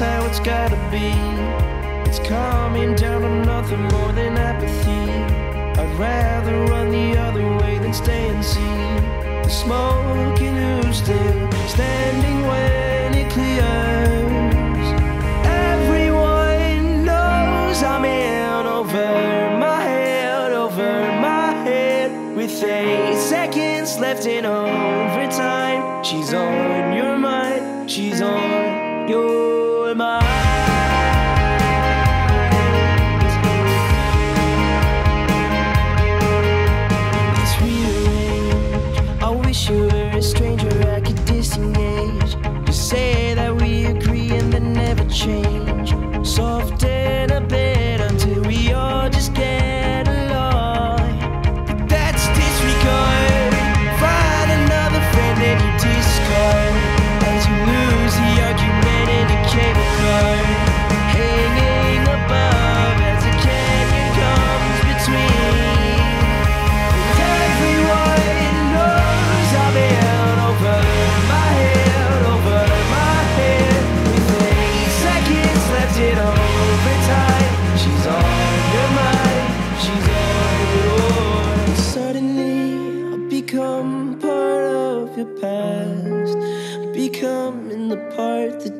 how it's gotta be. It's coming down to nothing more than apathy. I'd rather run the other way than stay and see the smoke who's still standing when it clears. Everyone knows I'm in over my head, over my head. With eight seconds left in overtime, she's on your mind, she's on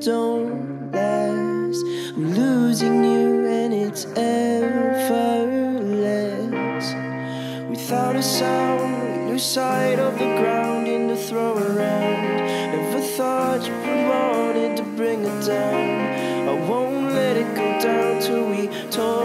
don't last. I'm losing you, and it's effortless. Without a sound, we lose sight of the ground in the throw around. Never thought you wanted to bring it down. I won't let it go down till we torch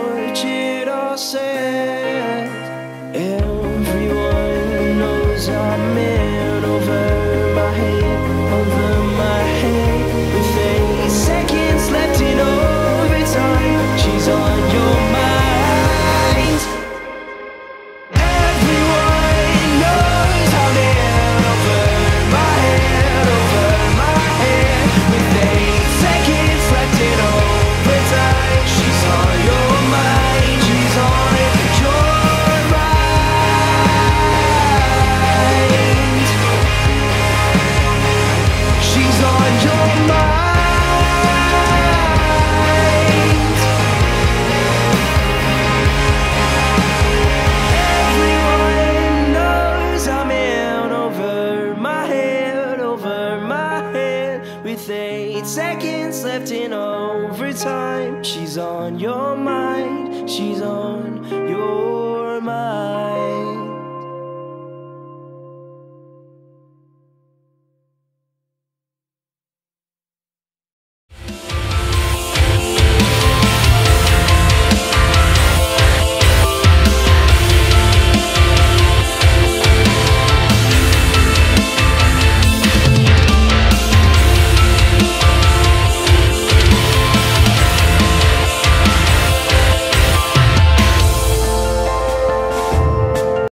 seconds left in overtime, she's on your mind, she's on your mind.